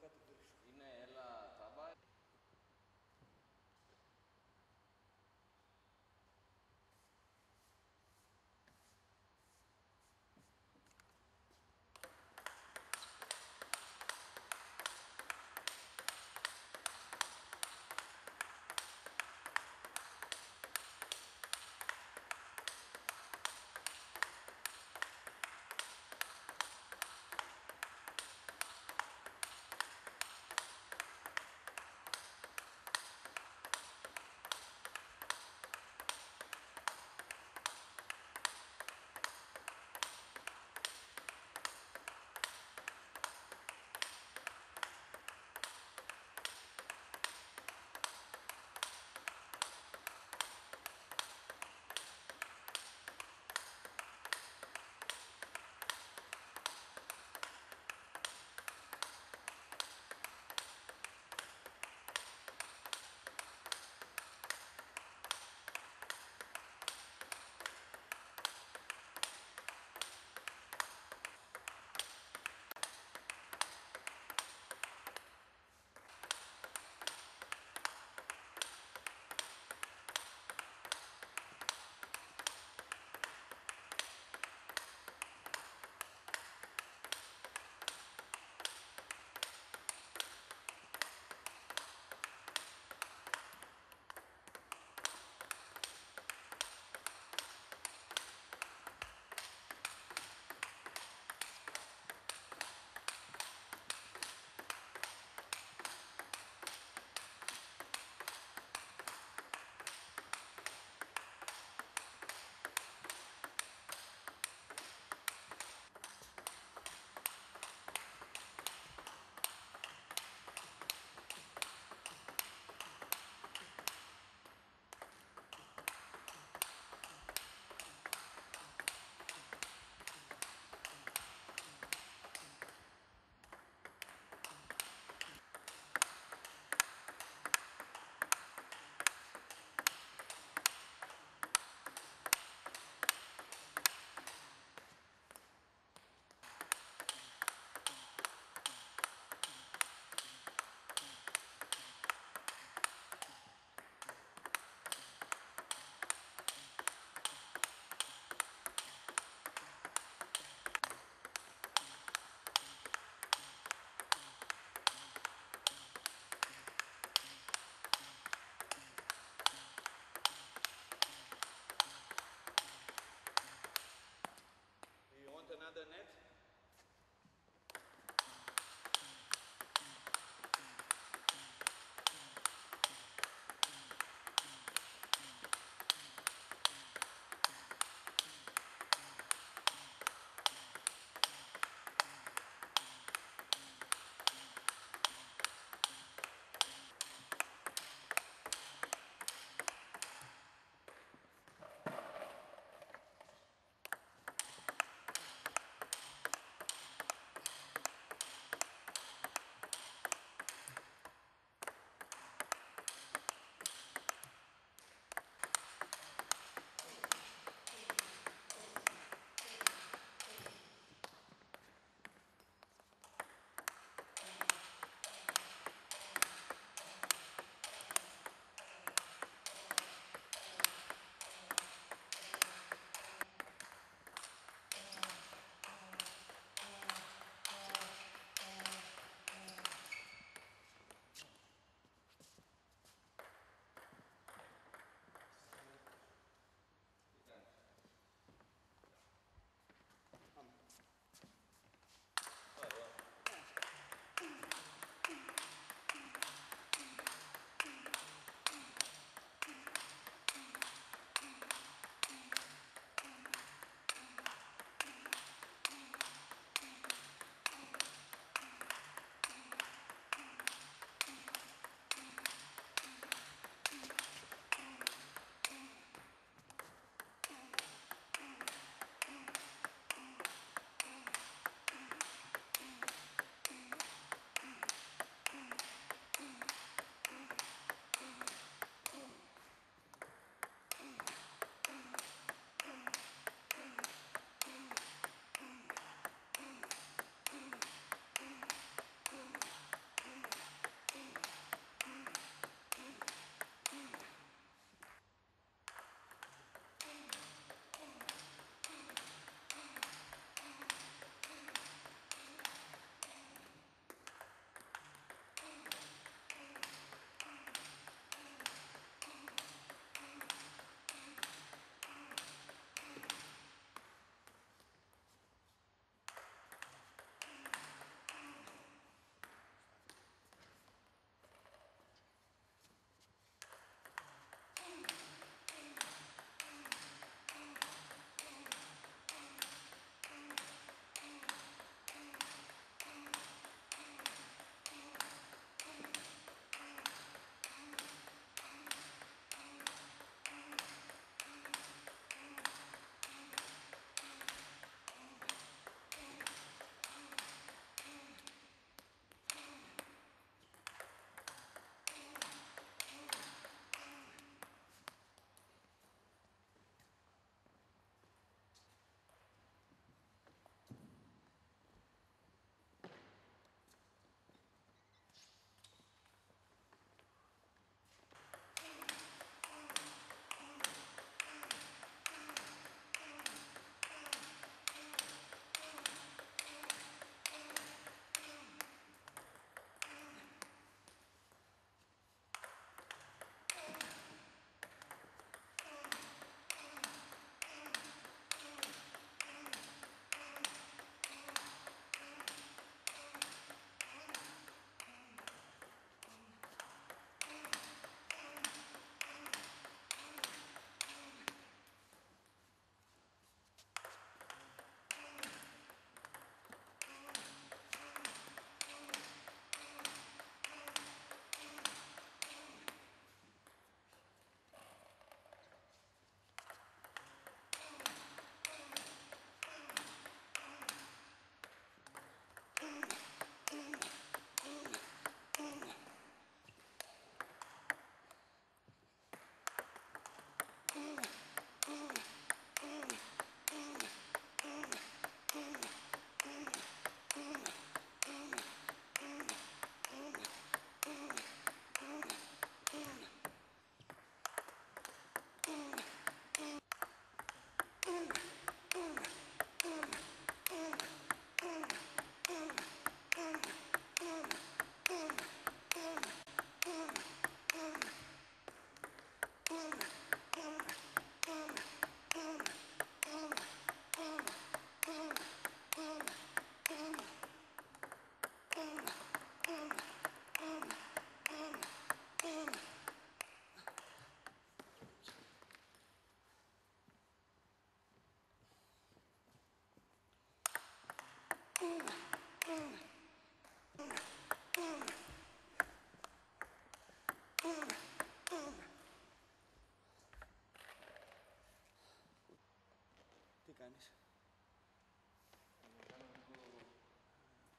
toca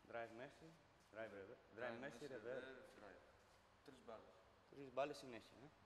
Drive Messi, drive, drive, drive, drive, drive, drive, drive, drive, drive, drive, drive, drive,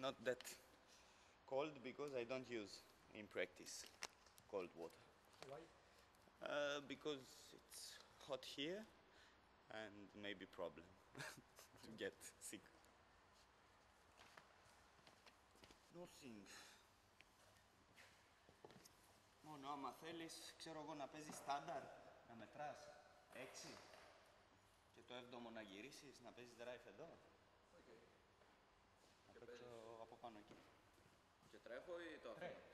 not that cold because I don't use in practice cold water. Why? Uh, because it's hot here and maybe problem to get sick. Nothing. Μόνο άμα θέλεις, ξέρω εγώ να παίζεις στάνταρ, να μετράς 6 και το 7ο να γυρίσεις, να παίζεις drive εδώ. Trefoj, Dorfer. Tre.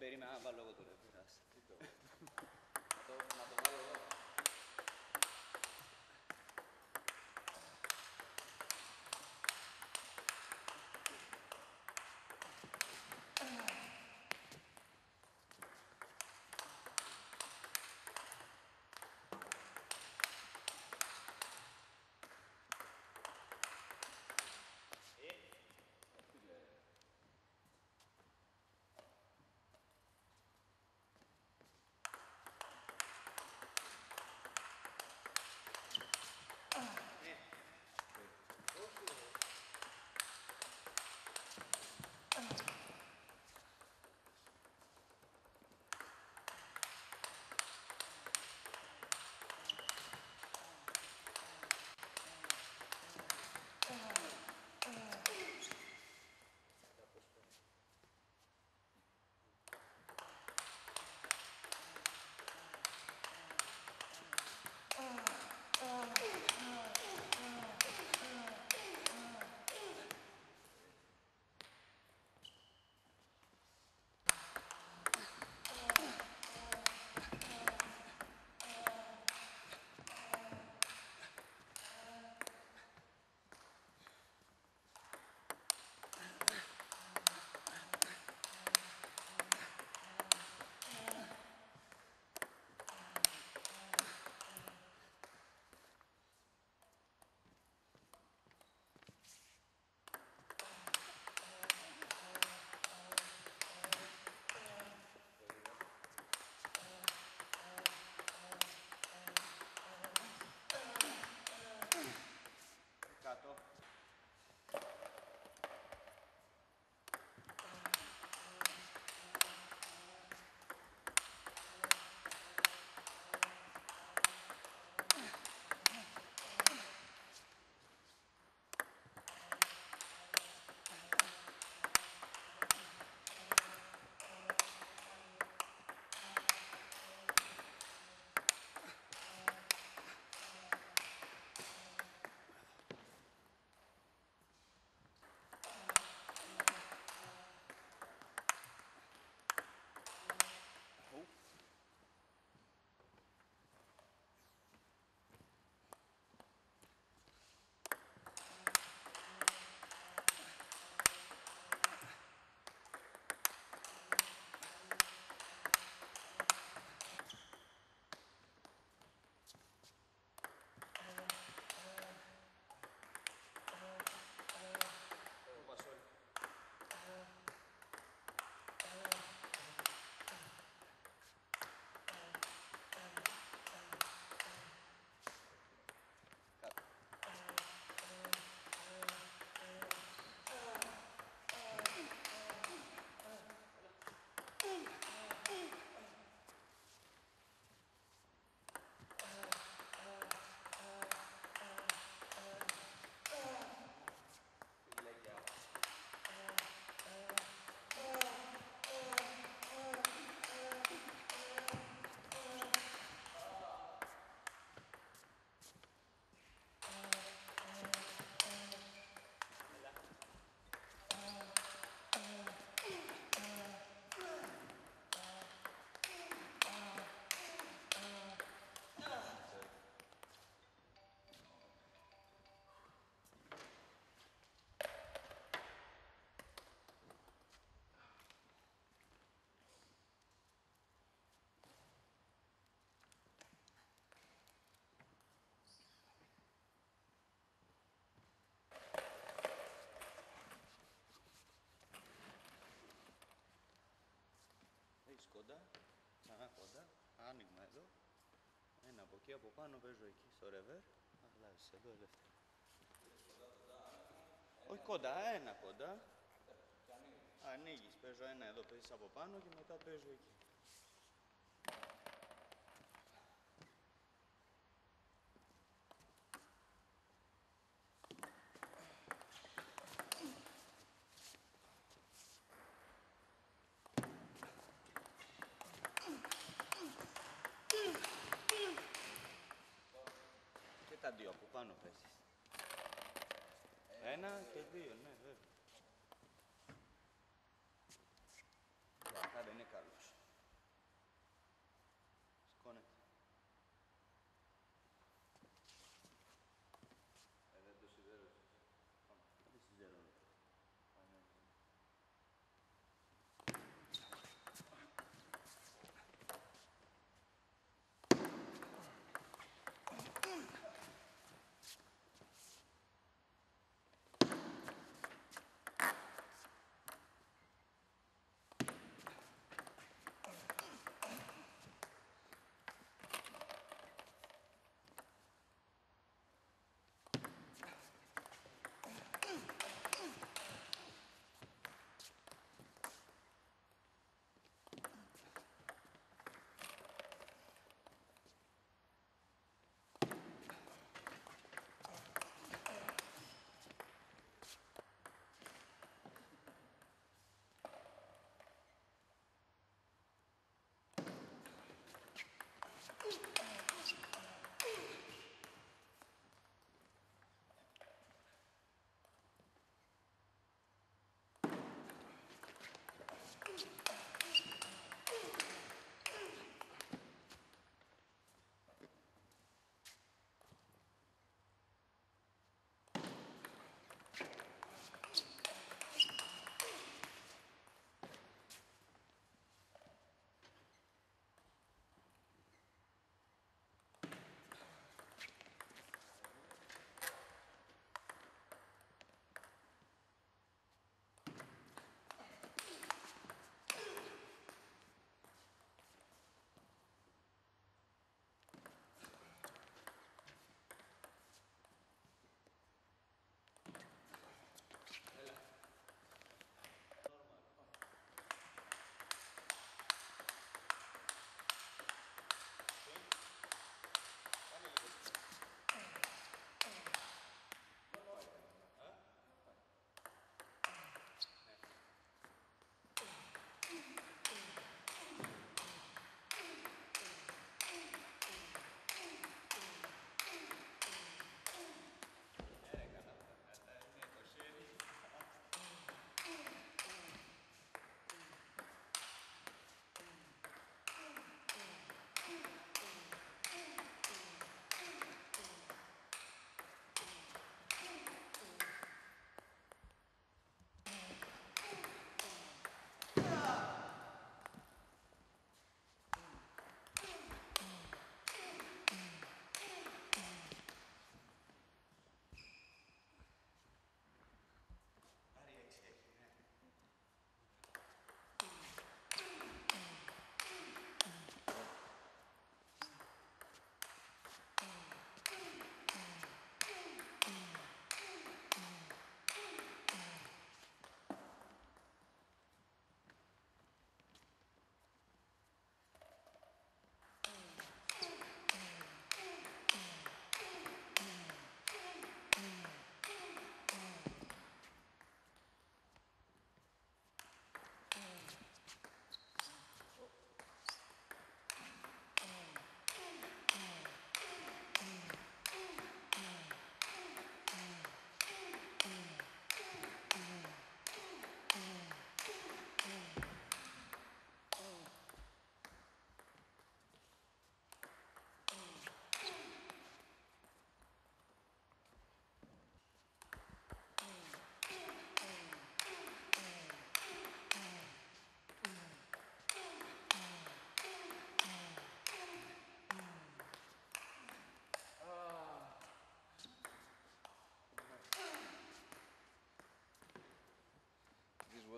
Beri Mahavalo. κοντά, ξανά κοντά, άνοιγμα εδώ. Ένα από εκεί από πάνω παίζω εκεί στο ρεβέρ, εδώ ελεύθερα. Όχι κοντά, ένα κοντά. Ανοίγεις, παίζω ένα εδώ, παίζεις από πάνω και μετά παίζω εκεί. πάνω πέσεις. Ένα και δύο, ναι, βέβαια.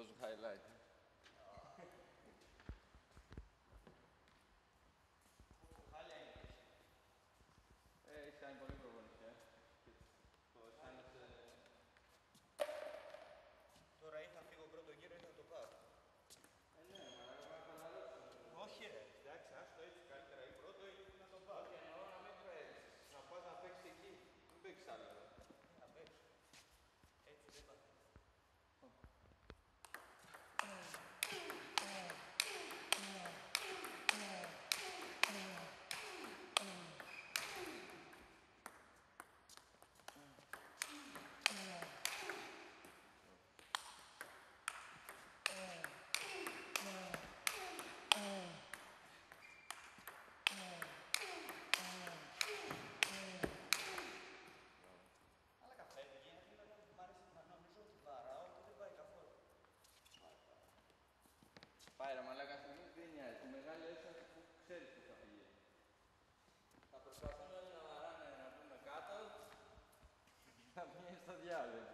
wasn't highlighted. Πάει ρε μαλάκα σου δεν νοιάζει. Η μεγάλη έφτασε που ξέρεις που θα πήγε. Θα προσπαθούμε όλοι να βαράνε να πούμε κάτω. Θα πηγαίνει στο διάλογο.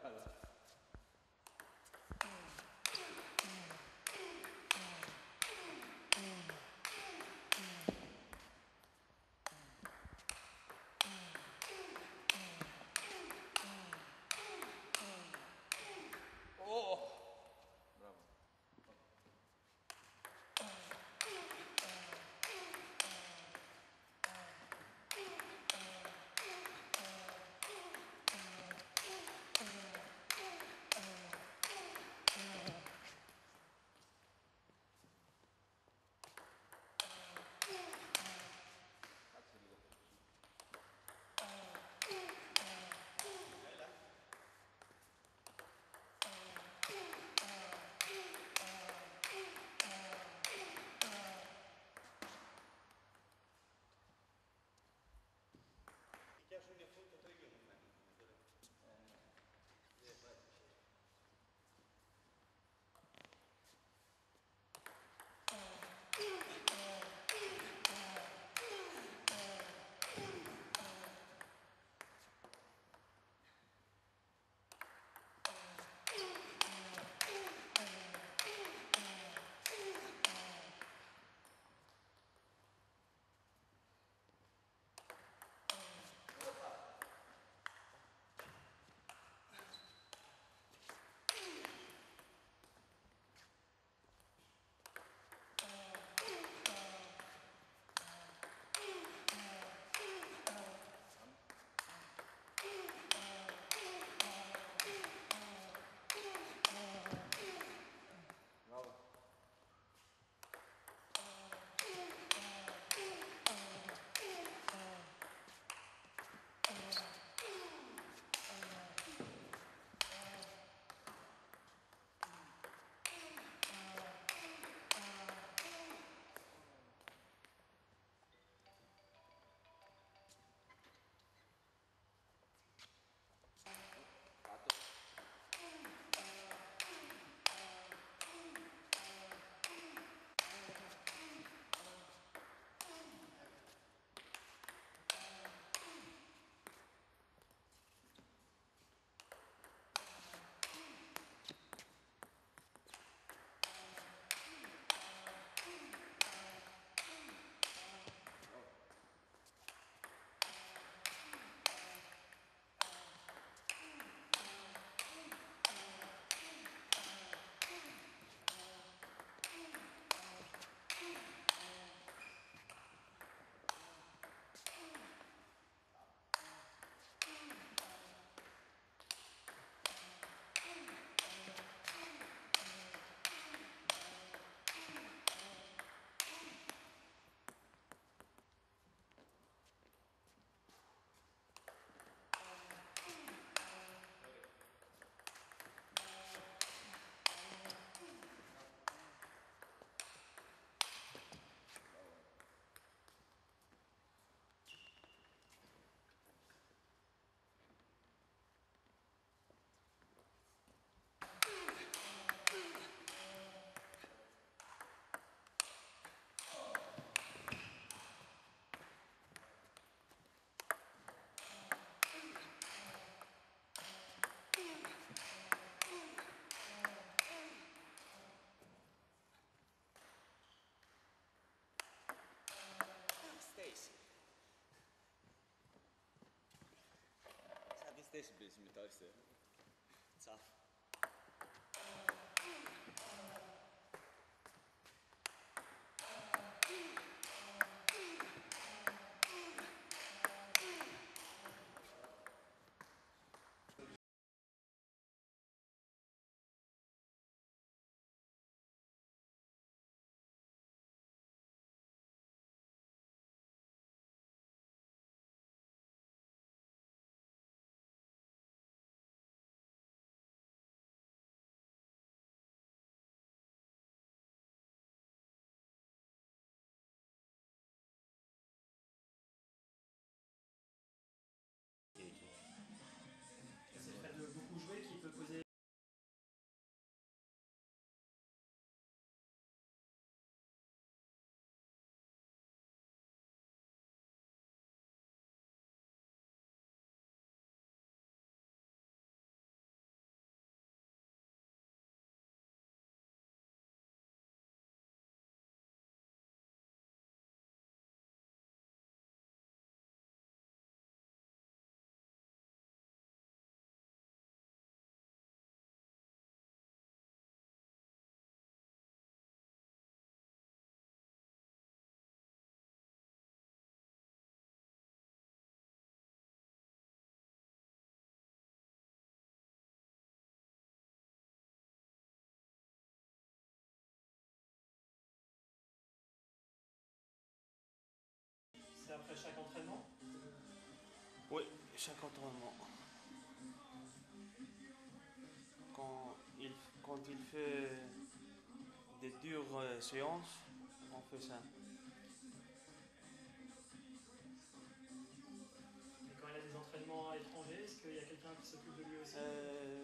desse bis militarista. après chaque entraînement Oui, chaque entraînement. Quand il, fait des dures euh, séances, on fait ça. Et quand il a des entraînements à l'étranger, est-ce qu'il y a quelqu'un qui s'occupe de lui aussi euh,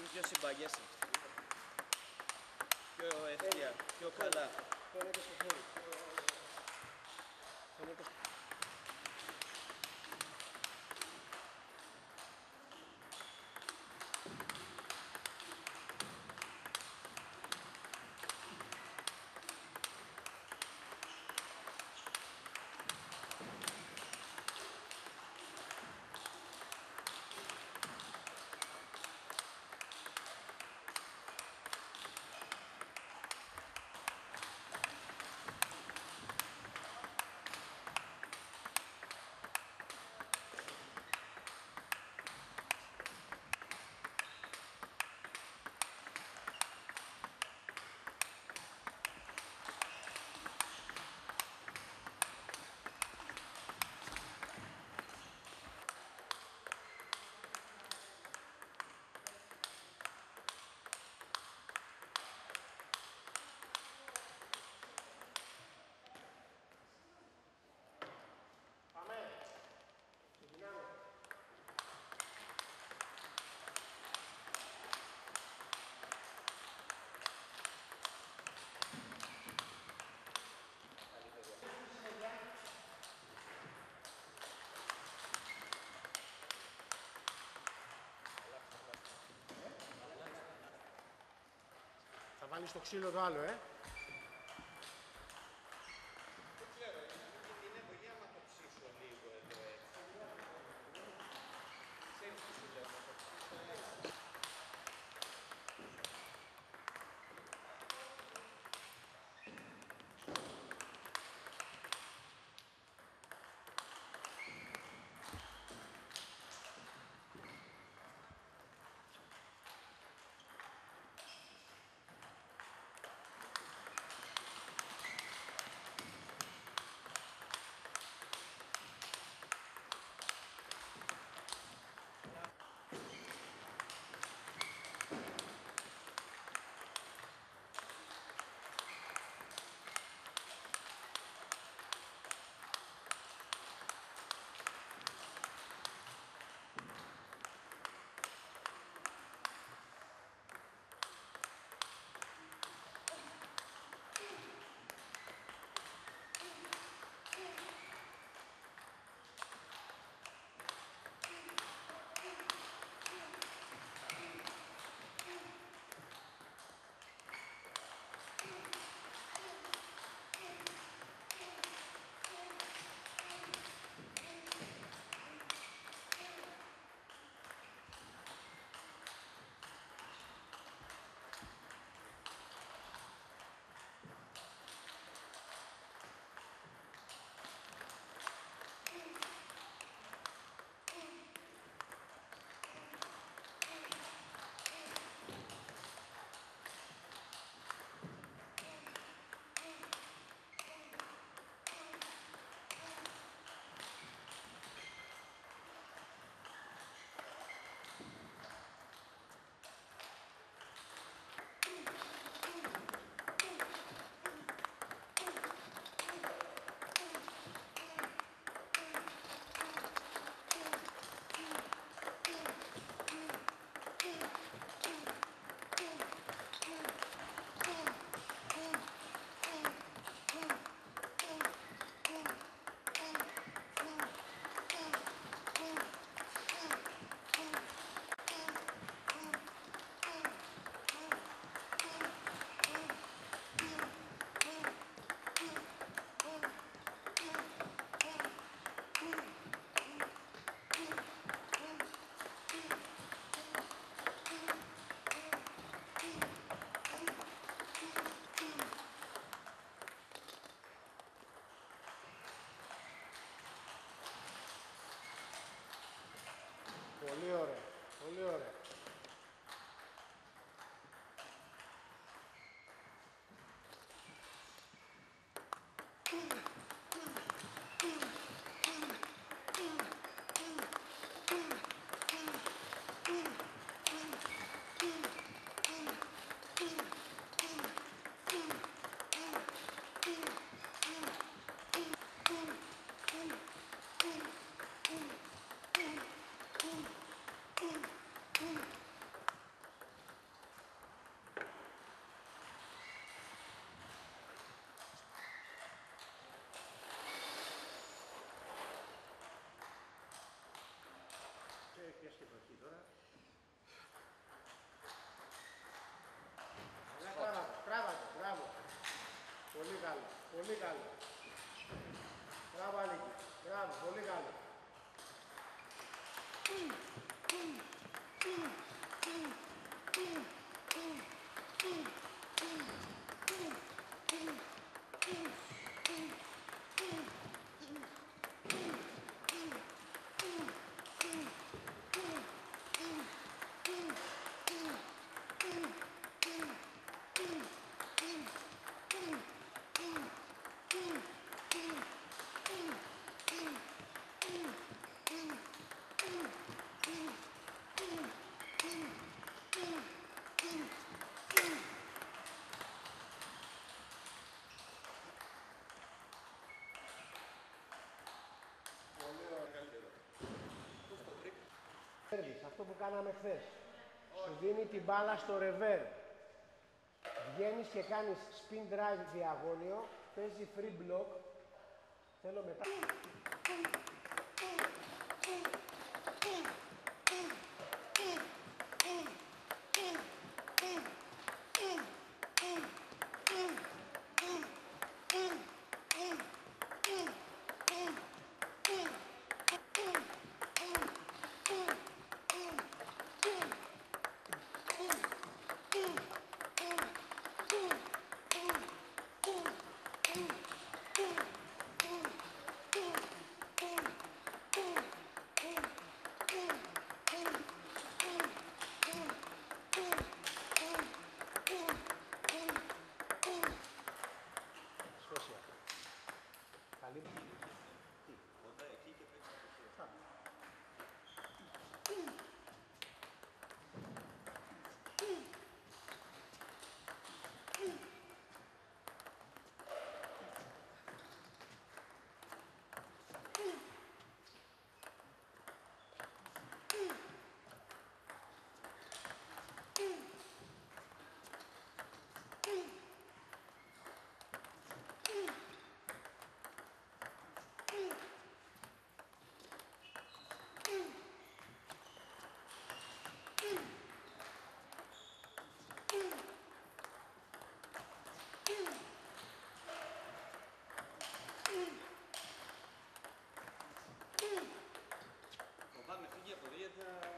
είναι πιο συμπαγές. Πιο ευθεία, πιο καλά. βάλει στο ξύλο το άλλο, ε. Πολύ ωραία. Πολύ ωραία. και βροχή τώρα. Αλλά τράβατε, τράβατε, μπράβο. Πολύ καλό, πολύ καλό. Μπράβο Αλίκη, μπράβο, πολύ καλό. αυτό που κάναμε χθε. Σου δίνει την μπάλα στο ρεβέρ. Βγαίνει και κάνει spin drive διαγώνιο, παίζει free block. Θέλω μετά. не вредно ну,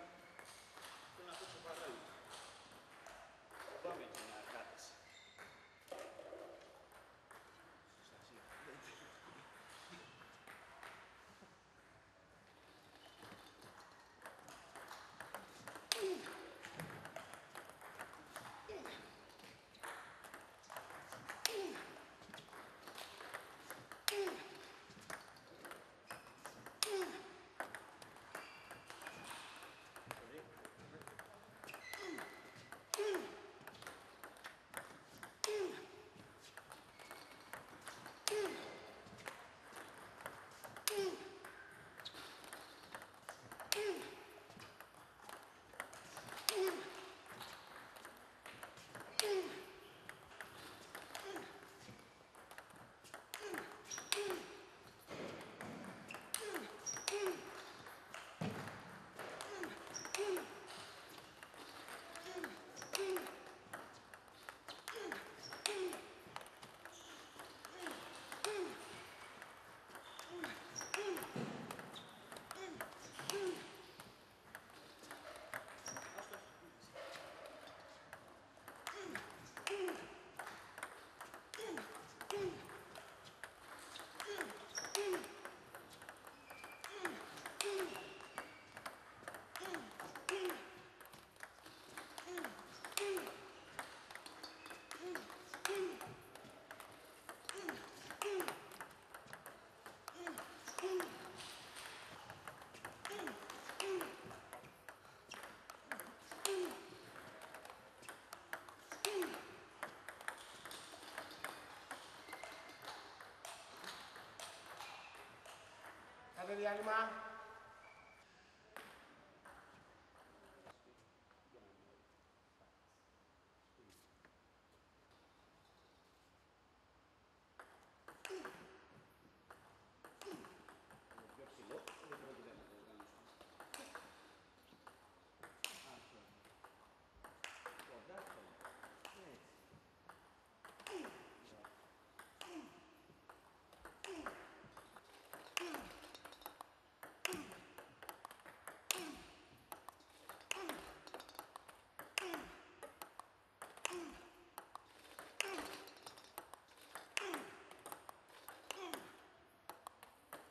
在这里吗？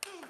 Boom. Mm.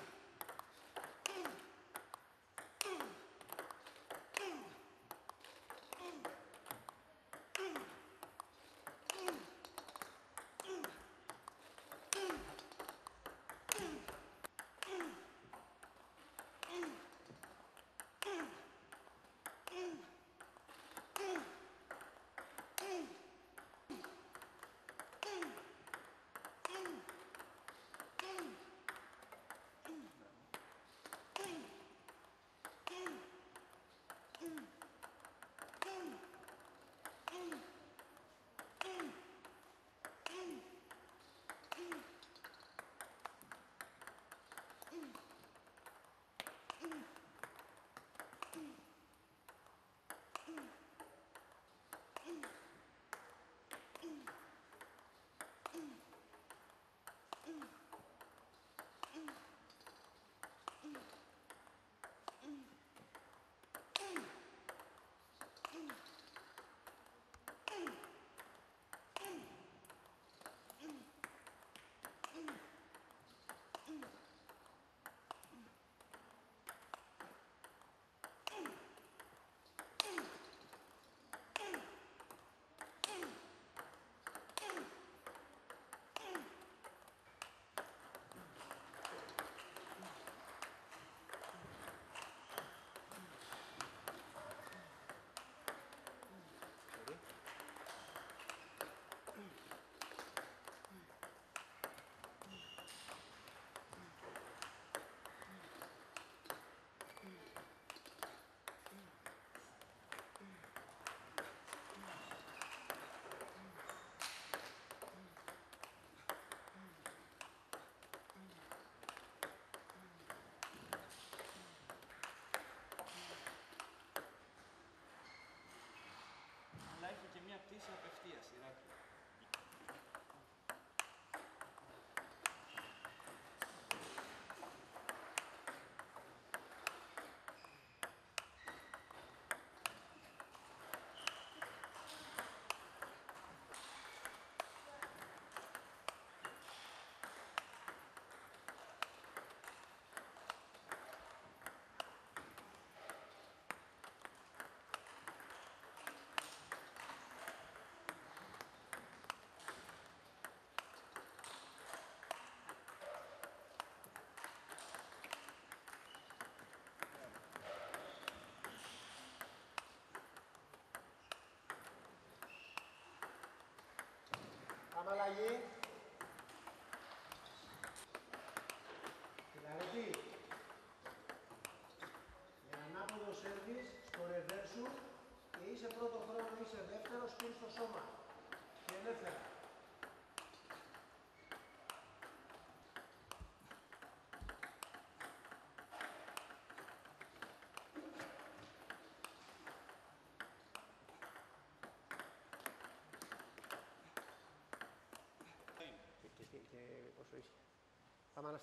Sama lagi. Vamos La mano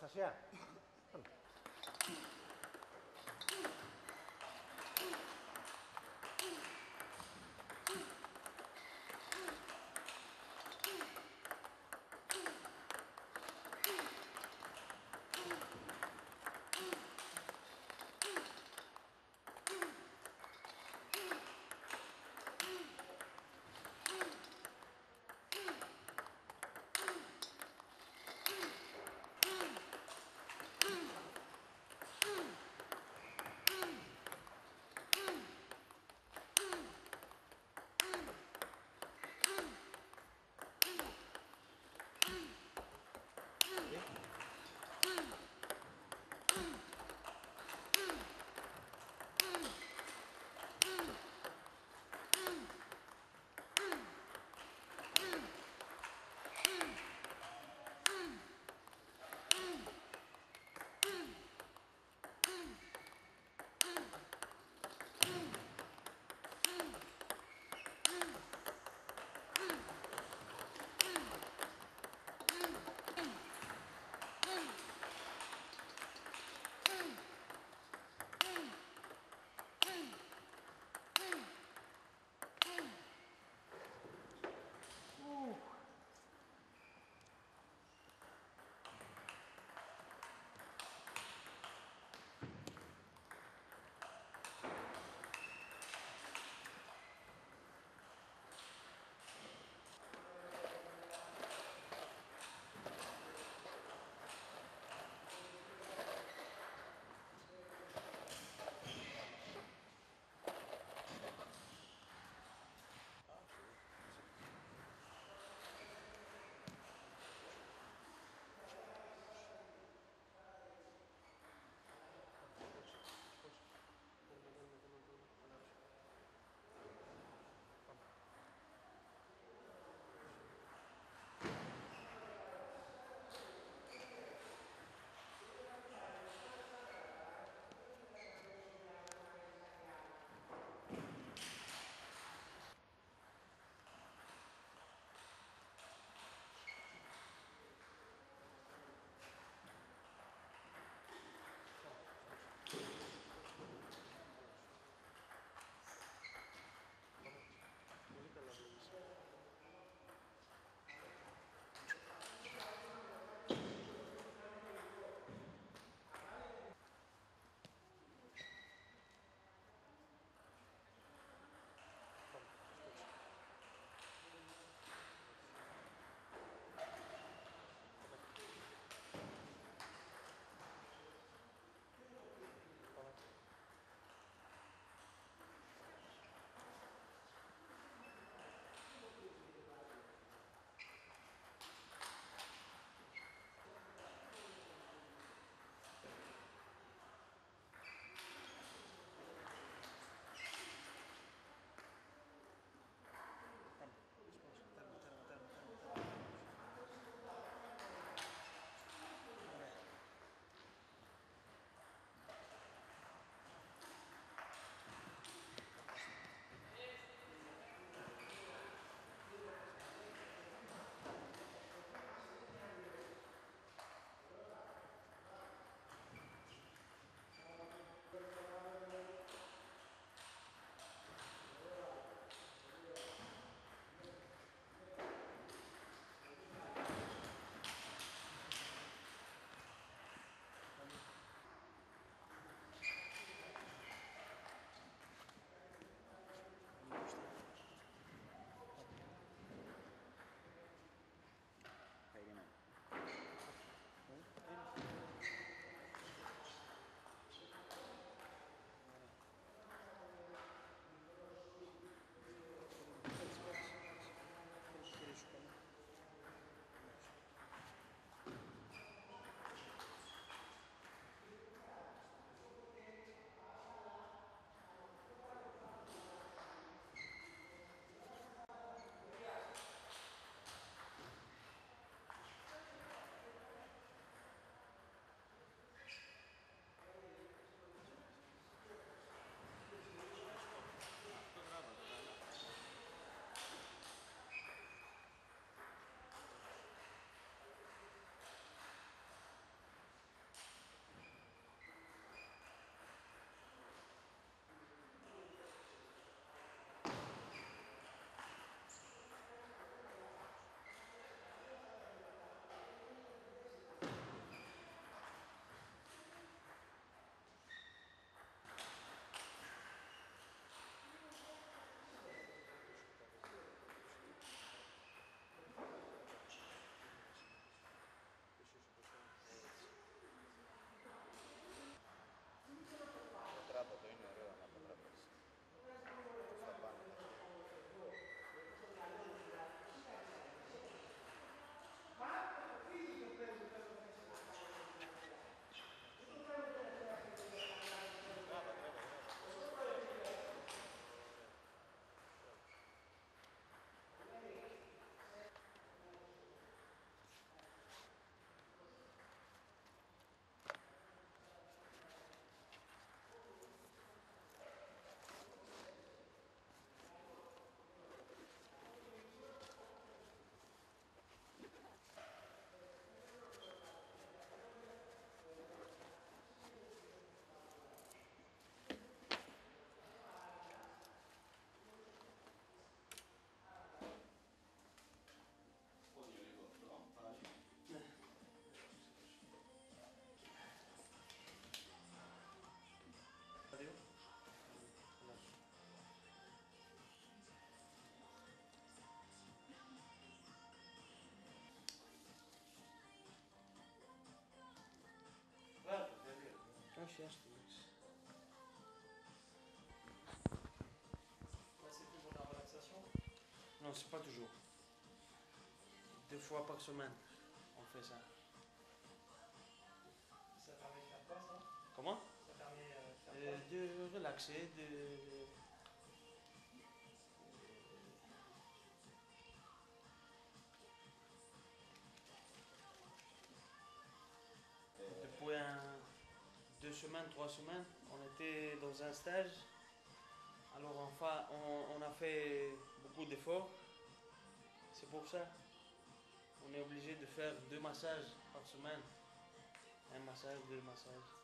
cherche. c'est toujours la relaxation Non, c'est pas toujours. Deux fois par semaine, on fait ça. Ça permet de faire quoi ça Comment Ça permet euh, de, faire euh, de relaxer, de trois semaines, on était dans un stage. Alors enfin, on, on a fait beaucoup d'efforts. C'est pour ça. On est obligé de faire deux massages par semaine. Un massage, deux massages.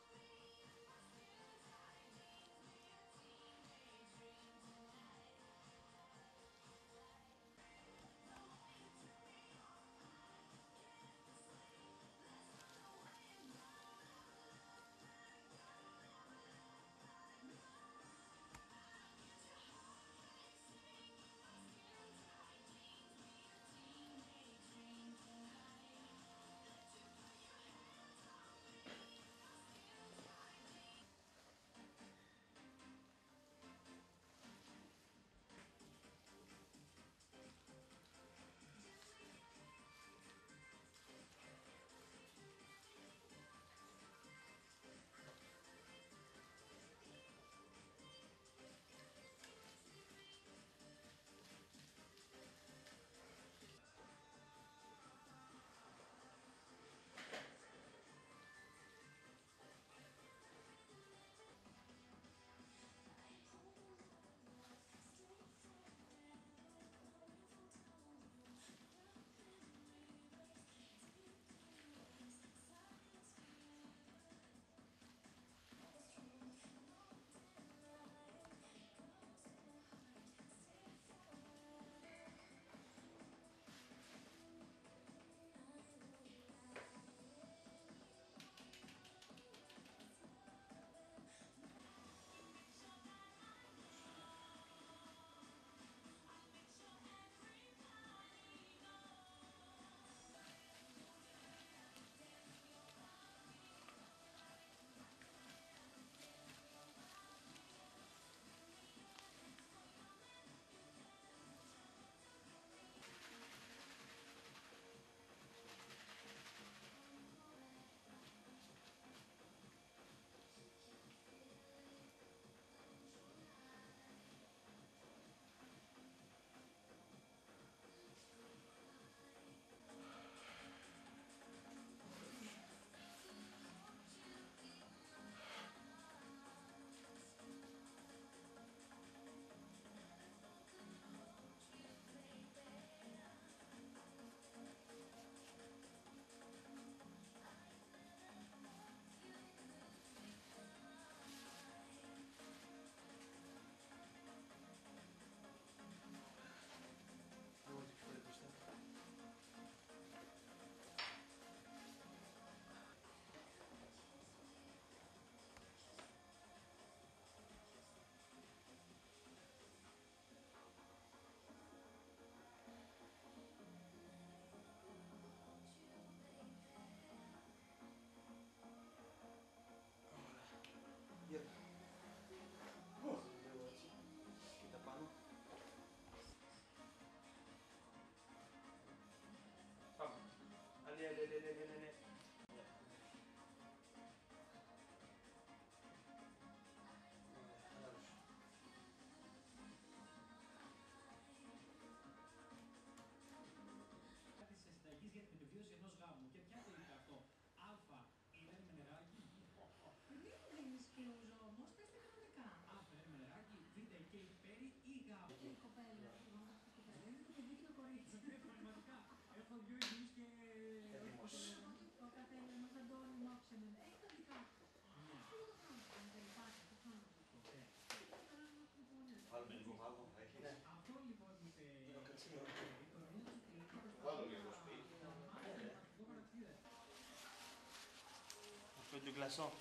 peu de glaçon.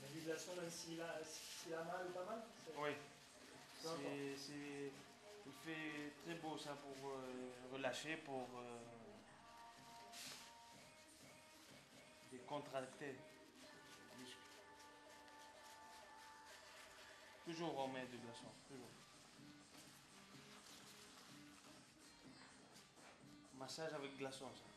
Mais du glaçon, même s'il a, mal ou pas mal Oui. C'est, il fait très beau ça pour euh, relâcher, pour euh, décontracter. Toujours on met du glaçon, toujours. Massage avec glaçon ça.